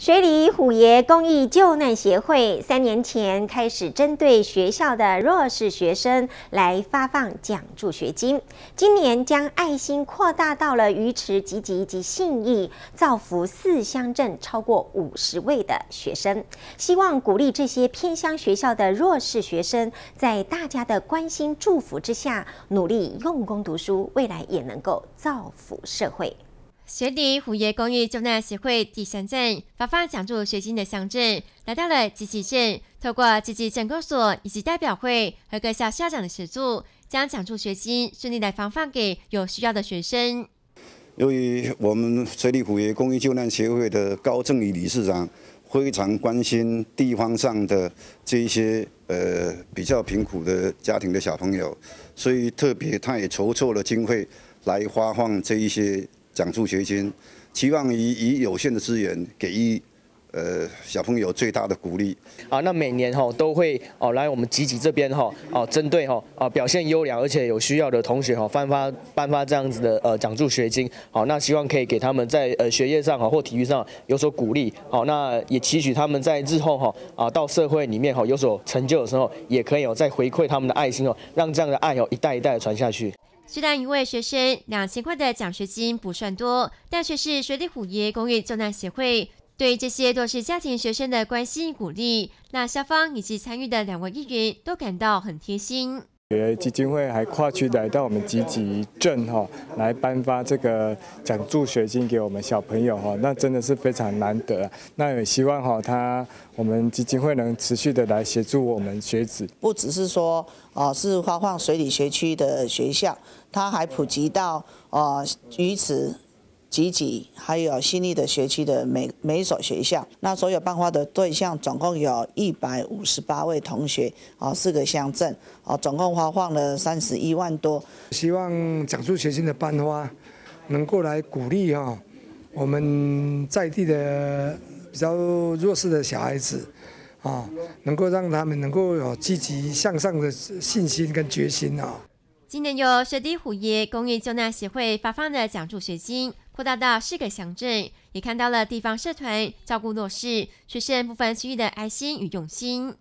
水里虎爷公益救难协会三年前开始针对学校的弱势学生来发放奖助学金，今年将爱心扩大到了鱼池、集集及信义，造福四乡镇超过五十位的学生，希望鼓励这些偏乡学校的弱势学生，在大家的关心祝福之下，努力用功读书，未来也能够造福社会。学底虎爷公益救难协会第三站发放奖助学金的乡镇，来到了集集镇，透过集集镇公所以及代表会和各校校长的协助，将奖助学金顺利的发放给有需要的学生。由于我们水利虎爷公益救难协会的高正宇理事长非常关心地方上的这一些呃比较贫苦的家庭的小朋友，所以特别他也筹措了经费来发放这一些。奖助学金，期望以以有限的资源给予呃小朋友最大的鼓励。啊，那每年哈都会哦来我们集集这边哈哦针对哈啊表现优良而且有需要的同学哈颁发颁发这样子的呃奖助学金。好，那希望可以给他们在呃学业上哈或体育上有所鼓励。好，那也期许他们在日后哈啊到社会里面哈有所成就的时候，也可以有再回馈他们的爱心哦，让这样的爱哦一代一代的传下去。虽然一位学生两千块的奖学金不算多，但却是水里虎爷公益救难协会对这些弱势家庭学生的关心鼓励，那校方以及参与的两位议员都感到很贴心。学基金会还跨区来到我们集集镇哈，来颁发这个奖助学金给我们小朋友哈，那真的是非常难得。那也希望哈，他我们基金会能持续的来协助我们学子，不只是说哦是发放水里学区的学校，他还普及到哦鱼池。集集还有新立的学区的每每一所学校，那所有颁发的对象总共有一百五十八位同学，啊，四个乡镇，啊，总共发放了三十一万多。希望奖助学金的颁发能够来鼓励哈我们在地的比较弱势的小孩子，啊，能够让他们能够有积极向上的信心跟决心啊。今年由水底虎爷公益救难协会发放的奖助学金。扩大到四个乡镇，也看到了地方社团照顾弱势实现部分区域的爱心与用心。